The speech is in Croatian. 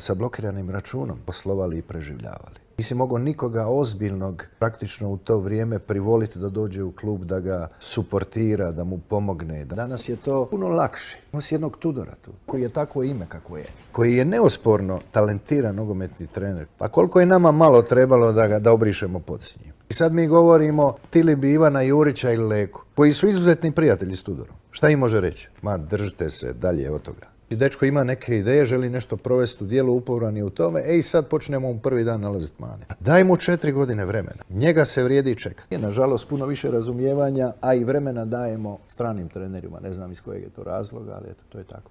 sa blokiranim računom poslovali i preživljavali. Nisi mogao nikoga ozbiljnog praktično u to vrijeme privoliti da dođe u klub, da ga suportira, da mu pomogne. Danas je to puno lakše. Nosi jednog Tudora tu, koji je takvo ime kako je. Koji je neosporno talentiran nogometni trener. Pa koliko je nama malo trebalo da ga da obrišemo pod s njim. I sad mi govorimo Tili bi Ivana Jurića ili Leku, koji su izuzetni prijatelji s Tudorom. Šta im može reći? Ma držite se dalje od toga. I dečko ima neke ideje, želi nešto provesti u dijelu, uporan je u tome, ej sad počnemo mu prvi dan nalaziti mane. Daj mu četiri godine vremena. Njega se vrijedi čekati. Nažalost puno više razumijevanja, a i vremena dajemo stranim trenerima. Ne znam iz kojeg je to razloga, ali eto, to je tako.